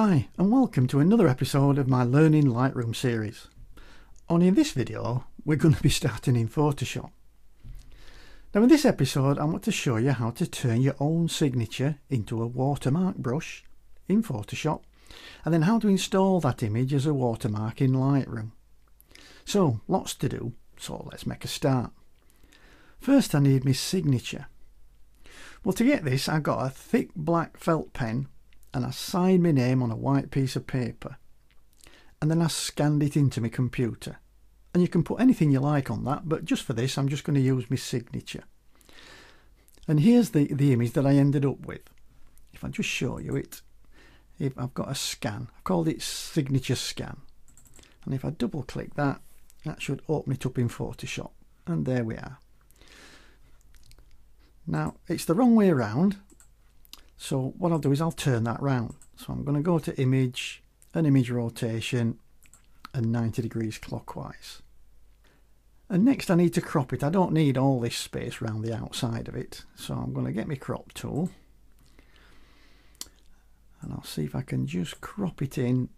Hi and welcome to another episode of my Learning Lightroom series. On in this video we're going to be starting in Photoshop. Now in this episode I want to show you how to turn your own signature into a watermark brush in Photoshop and then how to install that image as a watermark in Lightroom. So lots to do so let's make a start. First I need my signature. Well to get this I got a thick black felt pen and I signed my name on a white piece of paper. And then I scanned it into my computer. And you can put anything you like on that but just for this I'm just going to use my signature. And here's the the image that I ended up with. If I just show you it. If I've got a scan. I've called it signature scan. And if I double click that that should open it up in Photoshop. And there we are. Now it's the wrong way around so what I'll do is I'll turn that round. So I'm going to go to image, an image rotation and 90 degrees clockwise. And next I need to crop it. I don't need all this space around the outside of it. So I'm going to get my crop tool. And I'll see if I can just crop it in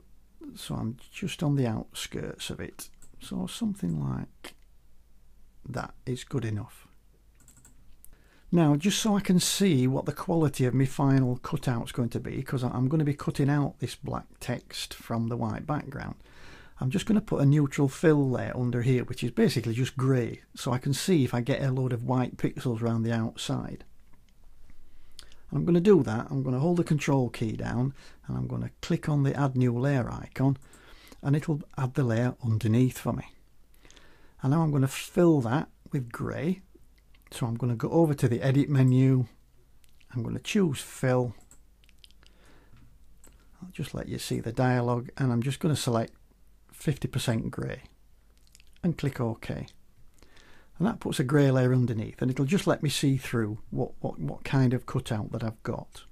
so I'm just on the outskirts of it. So something like that is good enough. Now, just so I can see what the quality of my final cutout is going to be, because I'm going to be cutting out this black text from the white background, I'm just going to put a neutral fill there under here, which is basically just grey, so I can see if I get a load of white pixels around the outside. I'm going to do that. I'm going to hold the control key down and I'm going to click on the add new layer icon and it'll add the layer underneath for me. And now I'm going to fill that with grey so I'm going to go over to the edit menu. I'm going to choose fill. I'll just let you see the dialog and I'm just going to select 50% grey and click OK. And that puts a grey layer underneath and it'll just let me see through what, what, what kind of cutout that I've got.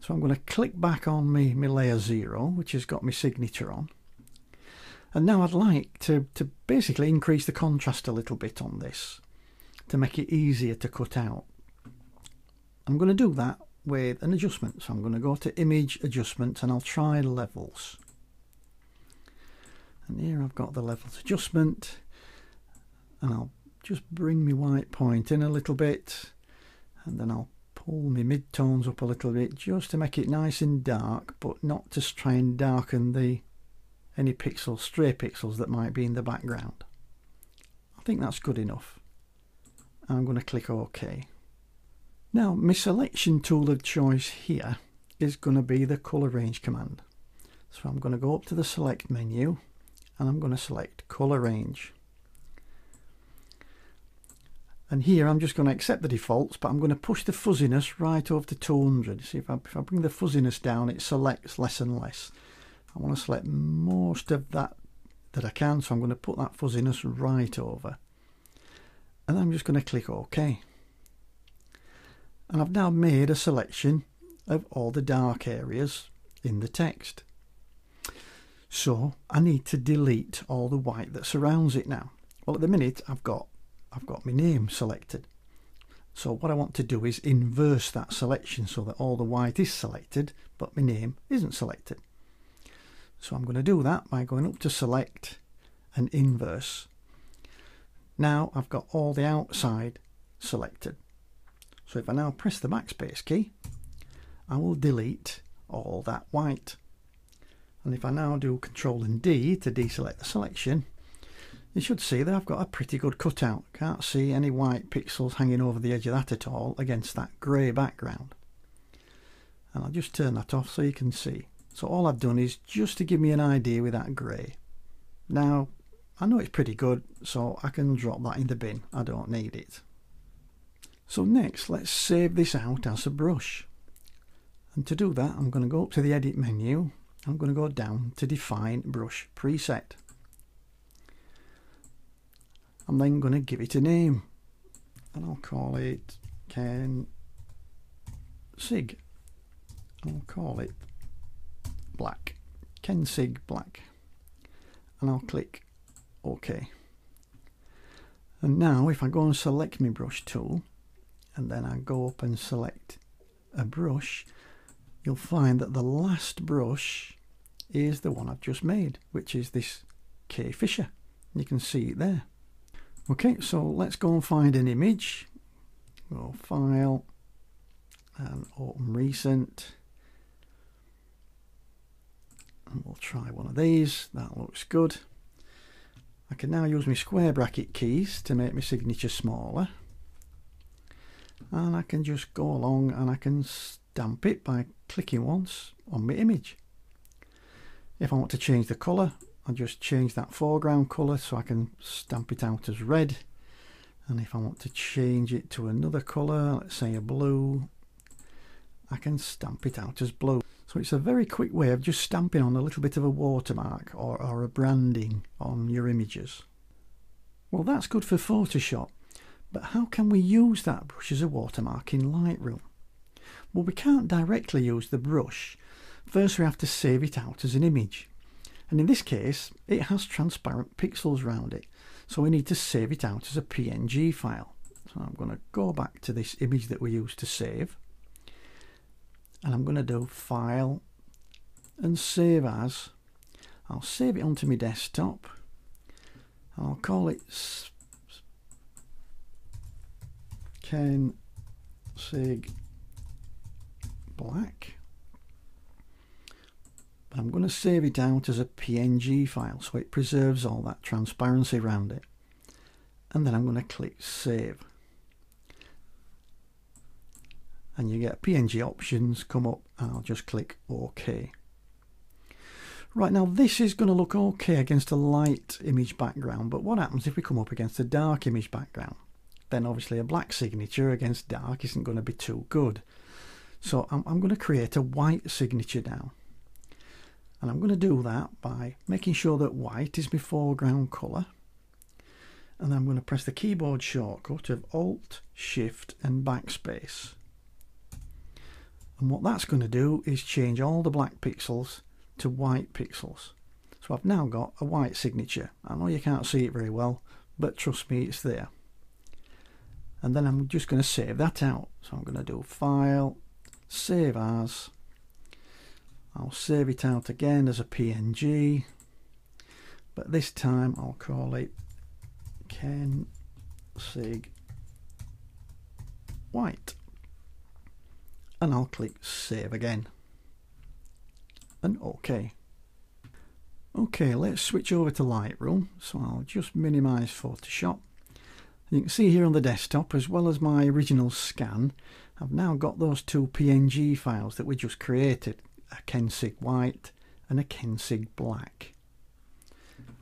So I'm going to click back on me, my layer 0 which has got my signature on. And now I'd like to, to basically increase the contrast a little bit on this to make it easier to cut out. I'm going to do that with an adjustment. So I'm going to go to image adjustment and I'll try levels. And here I've got the levels adjustment and I'll just bring my white point in a little bit and then I'll pull my mid-tones up a little bit just to make it nice and dark but not to try and darken the any pixels, stray pixels that might be in the background. I think that's good enough. I'm going to click OK. Now my selection tool of choice here is going to be the color range command. So I'm going to go up to the select menu and I'm going to select color range. And here I'm just going to accept the defaults but I'm going to push the fuzziness right over to 200. See if I, if I bring the fuzziness down it selects less and less. I want to select most of that that I can so I'm going to put that fuzziness right over and I'm just going to click OK. And I've now made a selection of all the dark areas in the text. So I need to delete all the white that surrounds it now. Well at the minute I've got I've got my name selected. So what I want to do is inverse that selection so that all the white is selected but my name isn't selected. So I'm going to do that by going up to select and inverse now I've got all the outside selected. So if I now press the backspace key, I will delete all that white. And if I now do Control and D to deselect the selection, you should see that I've got a pretty good cutout. Can't see any white pixels hanging over the edge of that at all against that grey background. And I'll just turn that off so you can see. So all I've done is just to give me an idea with that grey. Now I know it's pretty good, so I can drop that in the bin. I don't need it. So next, let's save this out as a brush. And to do that, I'm going to go up to the Edit menu. I'm going to go down to Define Brush Preset. I'm then going to give it a name. And I'll call it Ken Sig. I'll call it Black. Ken Sig Black. And I'll click OK. And now if I go and select my brush tool and then I go up and select a brush, you'll find that the last brush is the one I've just made, which is this K Fisher. You can see it there. Okay, so let's go and find an image. Go File and Open Recent. And we'll try one of these. That looks good. I can now use my square bracket keys to make my signature smaller. And I can just go along and I can stamp it by clicking once on my image. If I want to change the colour, I'll just change that foreground colour so I can stamp it out as red. And if I want to change it to another colour, let's say a blue, I can stamp it out as blue. So it's a very quick way of just stamping on a little bit of a watermark or, or a branding on your images. Well, that's good for Photoshop, but how can we use that brush as a watermark in Lightroom? Well, we can't directly use the brush. First, we have to save it out as an image. And in this case, it has transparent pixels around it. So we need to save it out as a PNG file. So I'm going to go back to this image that we used to save and I'm going to do file and save as. I'll save it onto my desktop. I'll call it Ken Sig Black. I'm going to save it out as a PNG file so it preserves all that transparency around it. And then I'm going to click save and you get PNG options come up and I'll just click OK. Right now this is going to look okay against a light image background but what happens if we come up against a dark image background? Then obviously a black signature against dark isn't going to be too good. So I'm, I'm going to create a white signature now. And I'm going to do that by making sure that white is my foreground colour. And I'm going to press the keyboard shortcut of Alt, Shift and Backspace. And what that's going to do is change all the black pixels to white pixels. So I've now got a white signature. I know you can't see it very well, but trust me, it's there. And then I'm just going to save that out. So I'm going to do File, Save As. I'll save it out again as a PNG. But this time I'll call it Ken Sig White and I'll click save again and OK. Okay, let's switch over to Lightroom. So I'll just minimize Photoshop. You can see here on the desktop, as well as my original scan, I've now got those two PNG files that we just created, a Kensig White and a Kensig Black.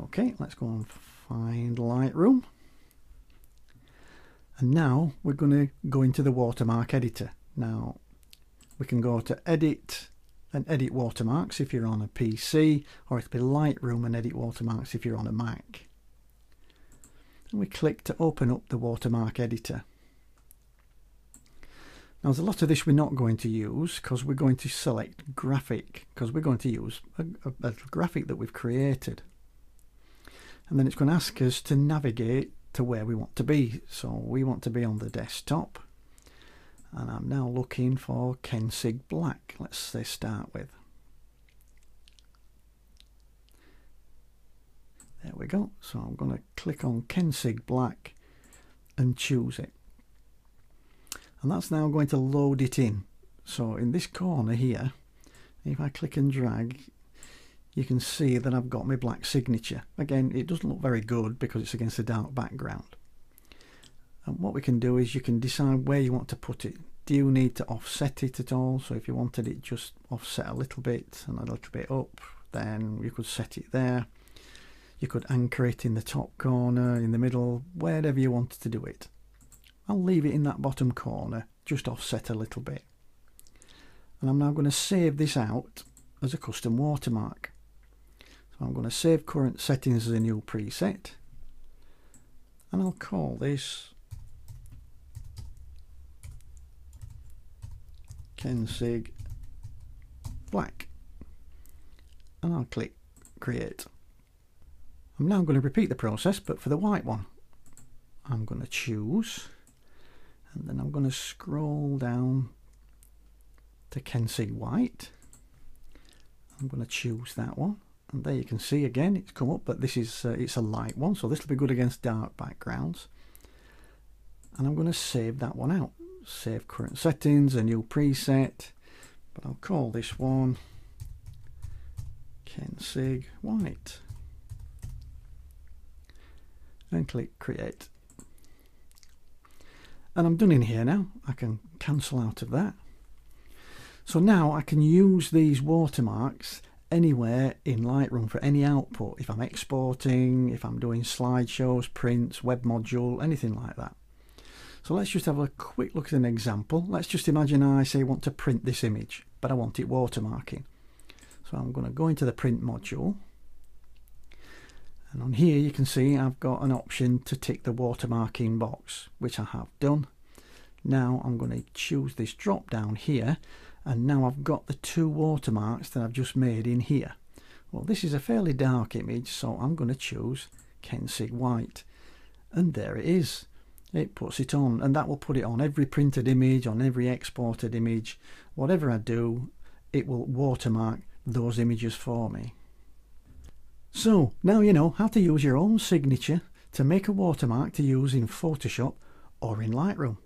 Okay, let's go and find Lightroom. And now we're going to go into the watermark editor. Now, we can go to edit and edit watermarks if you're on a PC or it'll be Lightroom and edit watermarks if you're on a Mac. And we click to open up the watermark editor. Now there's a lot of this we're not going to use because we're going to select graphic because we're going to use a, a, a graphic that we've created. And then it's going to ask us to navigate to where we want to be. So we want to be on the desktop and I'm now looking for Kensig Black. Let's say start with. There we go. So I'm going to click on Kensig Black and choose it. And that's now going to load it in. So in this corner here, if I click and drag, you can see that I've got my black signature. Again, it doesn't look very good because it's against a dark background. And what we can do is you can decide where you want to put it. Do you need to offset it at all? So if you wanted it just offset a little bit and a little bit up, then you could set it there. You could anchor it in the top corner, in the middle, wherever you wanted to do it. I'll leave it in that bottom corner, just offset a little bit. And I'm now going to save this out as a custom watermark. So I'm going to save current settings as a new preset. And I'll call this Kensig black and I'll click create. I'm now going to repeat the process but for the white one. I'm going to choose and then I'm going to scroll down to Kensig White. I'm going to choose that one. And there you can see again, it's come up, but this is uh, it's a light one, so this will be good against dark backgrounds. And I'm going to save that one out. Save current settings, a new preset, but I'll call this one Kensig White. And click create. And I'm done in here now. I can cancel out of that. So now I can use these watermarks anywhere in Lightroom for any output. If I'm exporting, if I'm doing slideshows, prints, web module, anything like that. So let's just have a quick look at an example. Let's just imagine I say want to print this image, but I want it watermarking. So I'm going to go into the print module. And on here you can see I've got an option to tick the watermarking box, which I have done. Now I'm going to choose this drop down here and now I've got the two watermarks that I've just made in here. Well this is a fairly dark image so I'm going to choose Kensig White and there it is. It puts it on and that will put it on every printed image, on every exported image. Whatever I do it will watermark those images for me. So now you know how to use your own signature to make a watermark to use in Photoshop or in Lightroom.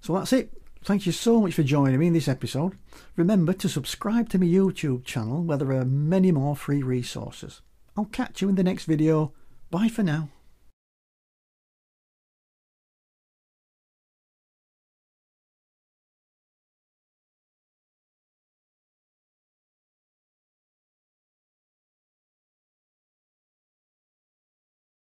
So that's it. Thank you so much for joining me in this episode. Remember to subscribe to my YouTube channel where there are many more free resources. I'll catch you in the next video. Bye for now.